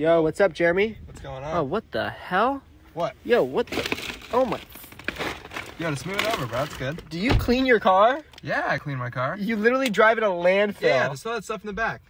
Yo, what's up, Jeremy? What's going on? Oh, what the hell? What? Yo, what the? Oh my! You gotta smooth it over, bro. That's good. Do you clean your car? Yeah, I clean my car. You literally drive it a landfill. Yeah, just all that stuff in the back.